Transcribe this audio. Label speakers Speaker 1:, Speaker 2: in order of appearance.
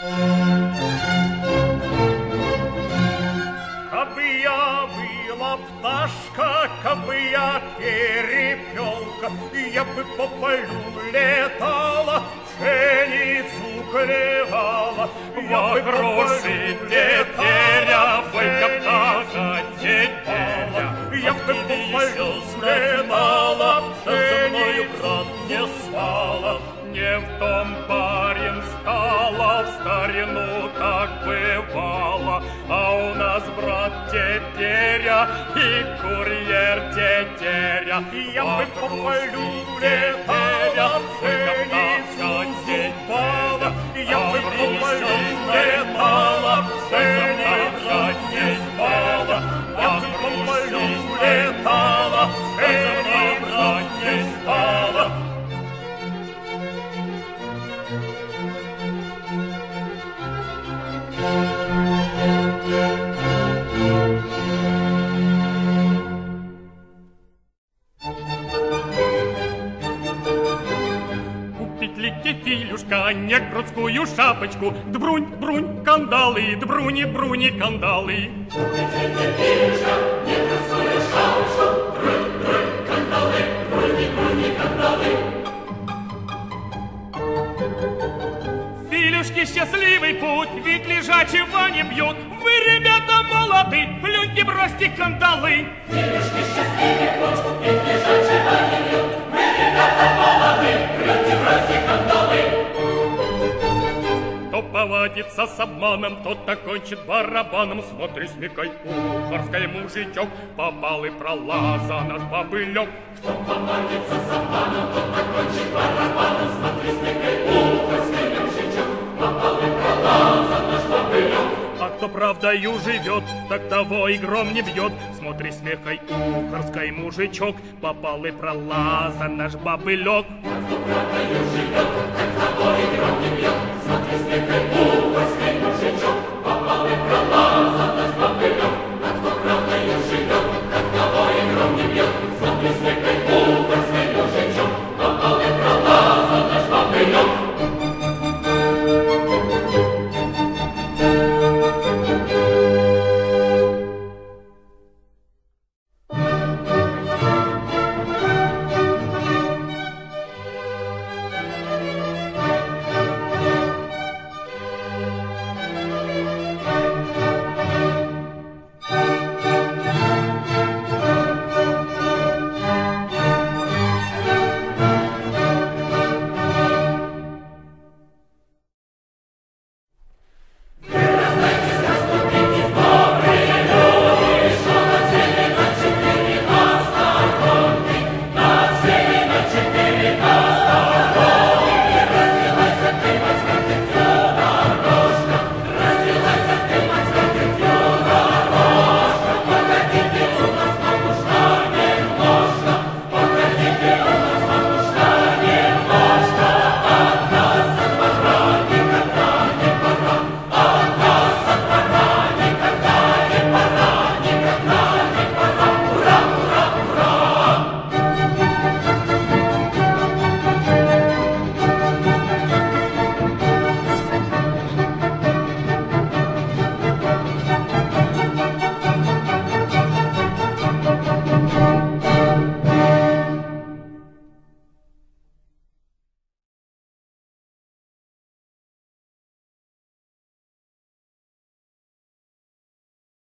Speaker 1: Кабы я была пташка, кабы я перепелка, Я бы по полю летала, пшеницу клевала.
Speaker 2: Я бы гроши тетеря, Войка птаха тетеря.
Speaker 1: Я бы по полю летала,
Speaker 2: Да со мною, брат, не стало, Не в том стала, старину так бывало, А у нас брат тетеря И курьер тетеря.
Speaker 1: Я бы по полю летала, пшеницу упала. Я бы по
Speaker 2: Кефилюшка некрутскую шапочку, Дбрунь, брунь, кандалы, дбруни, бруни, кандалы. Филюшки, счастливый путь, ведь лежачего не бьют. Вы, ребята, молоды, плюньте, бросьте кандалы. Кто повадится с обманом, тот окончит барабаном. Смотри, смекай, ухарской мужичок, попал и пролаза наш бобылек. А кто правдою живет, так того и гром не бьет. Смотри, смехай, ухарской мужичок, попал и пролаза наш бобылек.
Speaker 3: Кто правдою живет,